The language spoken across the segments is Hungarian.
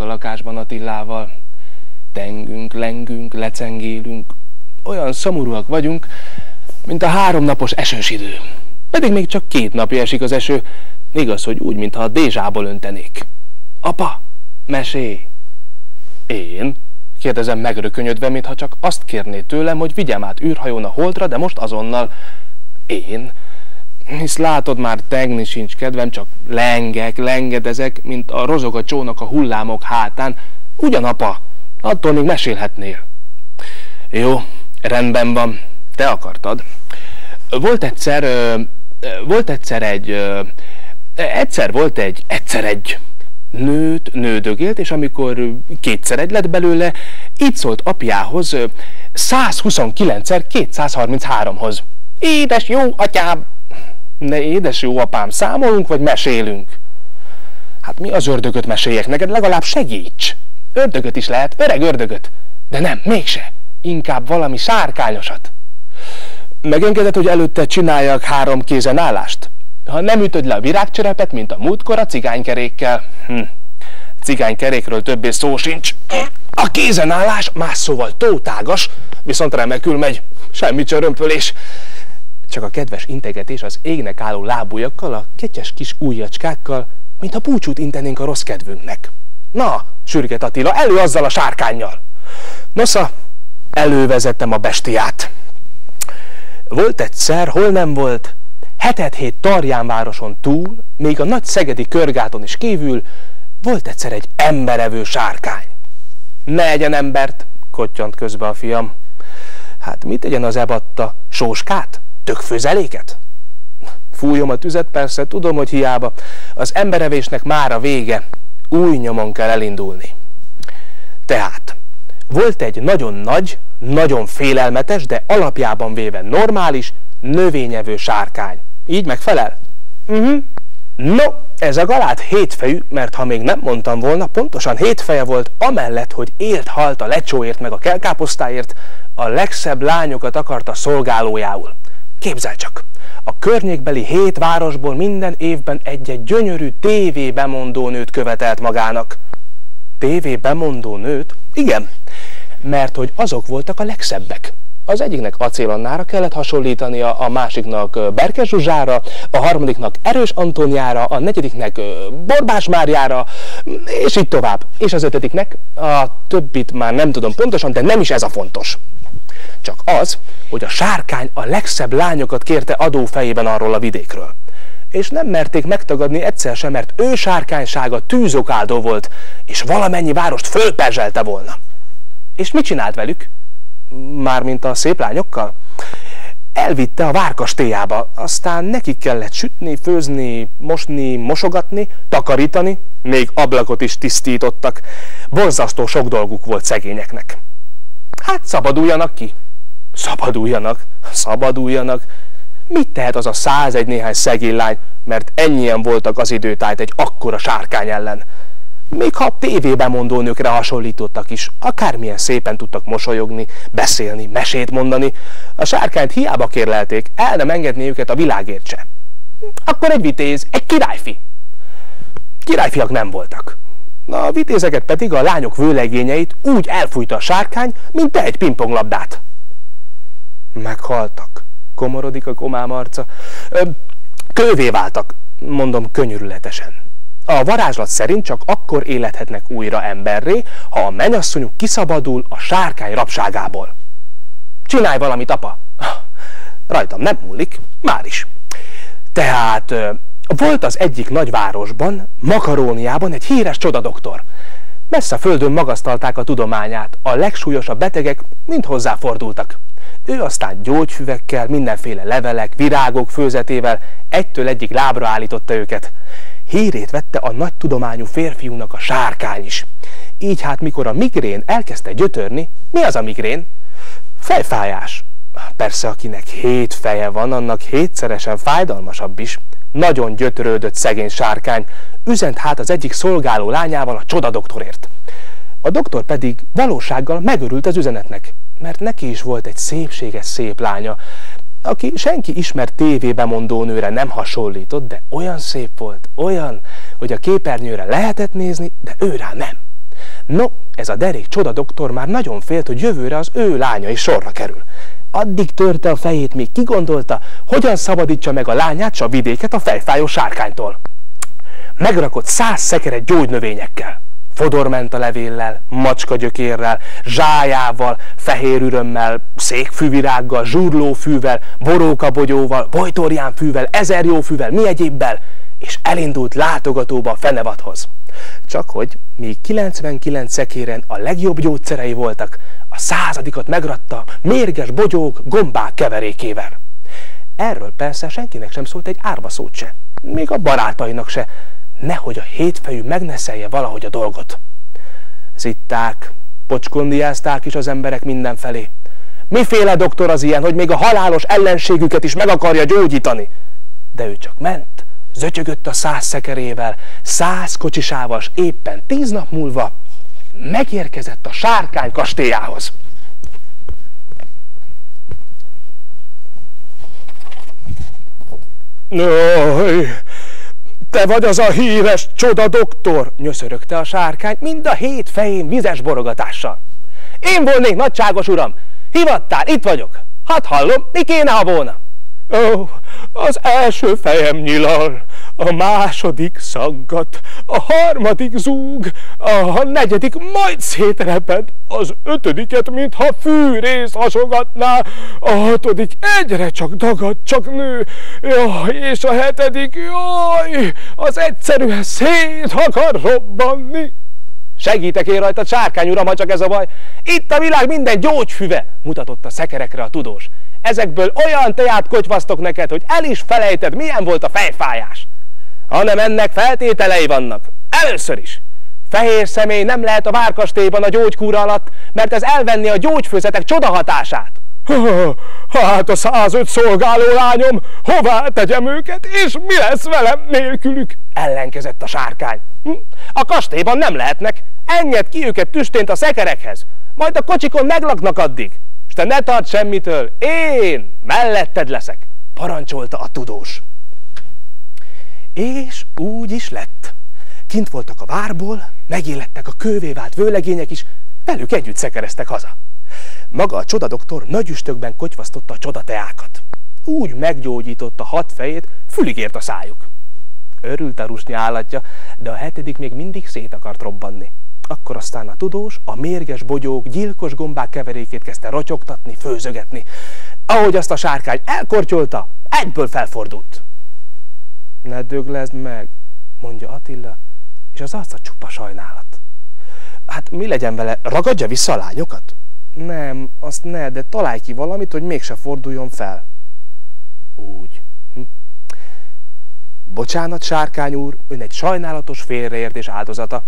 a lakásban Attillával. Tengünk, lengünk, lecengélünk. Olyan szomorúak vagyunk, mint a háromnapos esős idő. Pedig még csak két napja esik az eső. Igaz, hogy úgy, mintha a dézsából öntenék. Apa, mesé! Én? Kérdezem megrökönyödve, mintha csak azt kérné tőlem, hogy vigyem át űrhajón a holdra, de most azonnal. Én? Hisz látod már, tegni sincs kedvem, csak lengek, lengedezek, mint a rozog a csónak a hullámok hátán. Ugyan, apa, attól még mesélhetnél. Jó, rendben van, te akartad. Volt egyszer, ö, volt egyszer egy, ö, egyszer volt egy, egyszer egy nőt, nődögélt, és amikor kétszer egy lett belőle, így szólt apjához 129-szer 233-hoz. Édes jó atyám! De édes jó apám, számolunk vagy mesélünk? Hát mi az ördögöt meséljek neked, legalább segíts! Ördögöt is lehet, öreg ördögöt. De nem, mégse. Inkább valami sárkányosat. Megengedett, hogy előtte csináljak három kézen állást? Ha nem ütöd le a virágcserepet, mint a múltkor a cigánykerékkel. Hm. Cigánykerékről többé szó sincs. A kézenállás más szóval tótágas, viszont remekül megy. Semmi csörömpölés. Csak a kedves integetés az égnek álló lábújakkal, a ketyes kis ujjacskákkal, mint a búcsút intenénk a rossz kedvünknek. Na, sürget Attila, elő azzal a sárkányjal. Nosza, elővezettem a bestiát. Volt egyszer, hol nem volt, hetet hét Tarjánvároson túl, még a nagy szegedi körgáton is kívül, volt egyszer egy emberevő sárkány. Ne egyen embert, kottyant közbe a fiam. Hát mit tegyen az ebatta? Sóskát? Tökfőzeléket? Fújom a tüzet, persze, tudom, hogy hiába. Az emberevésnek már a vége. Új nyomon kell elindulni. Tehát, volt egy nagyon nagy, nagyon félelmetes, de alapjában véve normális, növényevő sárkány. Így megfelel? Uh-huh. No, ez a galát hétfejű, mert ha még nem mondtam volna, pontosan hétfeje volt, amellett, hogy élt halt a lecsóért meg a kelkáposztáért, a legszebb lányokat akarta szolgálójául. Képzel csak! A környékbeli hét városból minden évben egy-egy gyönyörű TV bemondó követelt magának. TV bemondó? Igen, mert hogy azok voltak a legszebbek. Az egyiknek acélannára kellett hasonlítani, a másiknak Berkes Zsuzsára, a harmadiknak Erős Antoniára, a negyediknek Borbás Máriára, és így tovább. És az ötödiknek, a többit már nem tudom pontosan, de nem is ez a fontos. Csak az, hogy a sárkány a legszebb lányokat kérte adófejében arról a vidékről. És nem merték megtagadni egyszer sem, mert ő sárkánysága tűzokáldó volt, és valamennyi várost fölperzselte volna. És mit csinált velük? Mármint a szép lányokkal? Elvitte a várkastélyába, aztán nekik kellett sütni, főzni, mosni, mosogatni, takarítani, még ablakot is tisztítottak. Borzasztó sok dolguk volt szegényeknek. Hát szabaduljanak ki. Szabaduljanak, szabaduljanak. Mit tehet az a százegy néhány szegény lány, mert ennyien voltak az időtájt egy akkora sárkány ellen? Még ha a tévében mondó nőkre hasonlítottak is, akármilyen szépen tudtak mosolyogni, beszélni, mesét mondani, a sárkányt hiába kérlelték, el nem engedni őket a világért se. Akkor egy vitéz, egy királyfi. Királyfiak nem voltak. A vitézeket pedig a lányok vőlegényeit úgy elfújta a sárkány, mint te egy pingponglabdát. Meghaltak. Komorodik a komám arca. Kővé váltak, mondom könyörületesen. A varázslat szerint csak akkor élethetnek újra emberré, ha a menyasszonyuk kiszabadul a sárkány rabságából. Csinálj valamit, apa! Rajtam nem múlik, már is. Tehát volt az egyik nagyvárosban, Makaróniában egy híres csodadoktor. Messze földön magasztalták a tudományát, a legsúlyosabb betegek mind hozzáfordultak. Ő aztán gyógyfüvekkel, mindenféle levelek, virágok főzetével egytől egyik lábra állította őket. Hírét vette a nagy tudományú férfiúnak a sárkány is. Így hát, mikor a migrén elkezdte gyötörni, mi az a migrén? Fejfájás. Persze, akinek hét feje van, annak hétszeresen fájdalmasabb is. Nagyon gyötörődött szegény sárkány, üzent hát az egyik szolgáló lányával a csodadoktorért. A doktor pedig valósággal megörült az üzenetnek, mert neki is volt egy szépséges szép lánya, aki senki ismert tévébemondó nőre nem hasonlított, de olyan szép volt, olyan, hogy a képernyőre lehetett nézni, de ő rá nem. No, ez a derék csoda doktor már nagyon félt, hogy jövőre az ő lánya is sorra kerül. Addig törte a fejét, még kigondolta, hogyan szabadítsa meg a lányát s a vidéket a fejfájó sárkánytól. Megrakott száz szekeret gyógynövényekkel. Fodor ment a levéllel, gyökérrel, zsájával, fehér ürömmel, székfűvirággal, zsurlófűvel, borókabogyóval, bojtorjánfűvel, ezerjófűvel, mi egyébbel, és elindult látogatóba a fenevadhoz. Csak hogy míg 99 szekéren a legjobb gyógyszerei voltak, a századikat megratta mérges bogyók, gombák keverékével. Erről persze senkinek sem szólt egy árva szót se, még a barátainak se, nehogy a hétfejű megneszelje valahogy a dolgot. Zitták, pocskondiázták is az emberek mindenfelé. Miféle doktor az ilyen, hogy még a halálos ellenségüket is meg akarja gyógyítani? De ő csak ment, zötyögött a száz szekerével, száz kocsisával, és éppen tíz nap múlva megérkezett a sárkány kastélyához. Noj, te vagy az a híres csoda doktor, nyöszörögte a sárkány, mind a hét fején vizes borogatással. Én volnék, nagyságos uram, hivattál, itt vagyok. Hát hallom, mi kéne, ha volna? Ó, az első fejem nyilal, a második szaggat, a harmadik zúg, a negyedik majd szétreped, az ötödiket, mintha fűrész hasogatná, a hatodik egyre csak dagad, csak nő, jaj, és a hetedik, jaj, az egyszerűen szét akar robbanni. Segítek én rajta, sárkány uram, ha csak ez a baj. Itt a világ minden gyógyfüve, mutatott a szekerekre a tudós. Ezekből olyan teát kotyvasztok neked, hogy el is felejted, milyen volt a fejfájás hanem ennek feltételei vannak. Először is. Fehér személy nem lehet a várkastélyban a gyógykúra alatt, mert ez elvenni a gyógyfőzetek csodahatását. Hát a 105 szolgáló lányom, hová tegyem őket, és mi lesz velem nélkülük? Ellenkezett a sárkány. Hm? A kastélyban nem lehetnek, engedd ki őket tüstént a szekerekhez, majd a kocsikon meglaknak addig. És te ne tart semmitől, én melletted leszek, parancsolta a tudós. És úgy is lett. Kint voltak a várból, megélettek a kővé vált vőlegények is, velük együtt szekereztek haza. Maga a csodadoktor nagy üstökben kotyvasztotta a csodateákat. Úgy meggyógyította hat fejét, fülig ért a szájuk. Örült a rusnyi állatja, de a hetedik még mindig szét akart robbanni. Akkor aztán a tudós a mérges bogyók, gyilkos gombák keverékét kezdte rotyogtatni, főzögetni. Ahogy azt a sárkány elkortyolta, egyből felfordult. Ne döglezd meg, mondja Attila, és az arca csupa sajnálat. Hát mi legyen vele, ragadja vissza a lányokat? Nem, azt ne, de találj ki valamit, hogy mégse forduljon fel. Úgy. Hm. Bocsánat, sárkány úr, ön egy sajnálatos félreértés áldozata.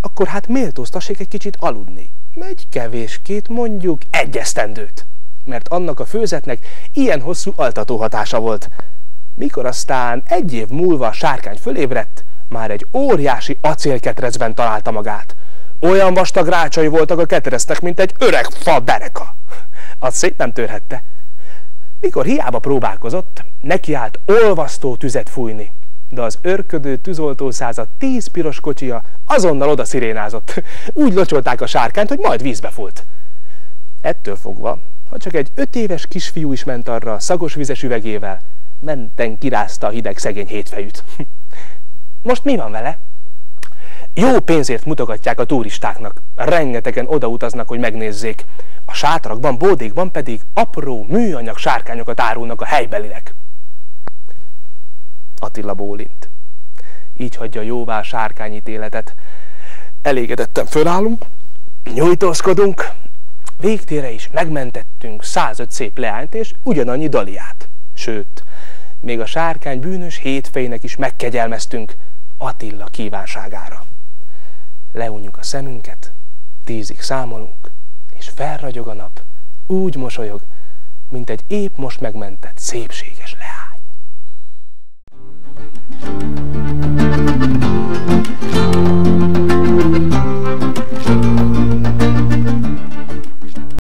Akkor hát méltóztassék egy kicsit aludni. Egy kevéskét, mondjuk egy esztendőt. Mert annak a főzetnek ilyen hosszú altató hatása volt. Mikor aztán egy év múlva a sárkány fölébredt, már egy óriási acélketrecben találta magát. Olyan vastag rácsai voltak a ketreztek, mint egy öreg fa bereka. Az szét nem törhette. Mikor hiába próbálkozott, nekiállt olvasztó tüzet fújni. De az örködő tűzoltószázat tíz piros kocsia azonnal oda szirénázott. Úgy locsolták a sárkányt, hogy majd vízbe fult. Ettől fogva, ha csak egy öt éves kisfiú is ment arra szagos vizes üvegével, menten kirázta a hideg szegény hétfejűt. Most mi van vele? Jó pénzért mutogatják a turistáknak, rengetegen odautaznak, hogy megnézzék. A sátrakban, bódékban pedig apró műanyag sárkányokat árulnak a helybelinek. Attila bólint. Így hagyja jóvá a sárkányítéletet. Elégedetten fölállunk, nyújtózkodunk, végtére is megmentettünk 105 szép leányt és ugyanannyi daliát. Sőt, még a sárkány bűnös hétfejnek is megkegyelmeztünk Attila kívánságára. Leunjuk a szemünket, tízig számolunk, és felragyog a nap, úgy mosolyog, mint egy épp most megmentett szépséges leány. Thank you.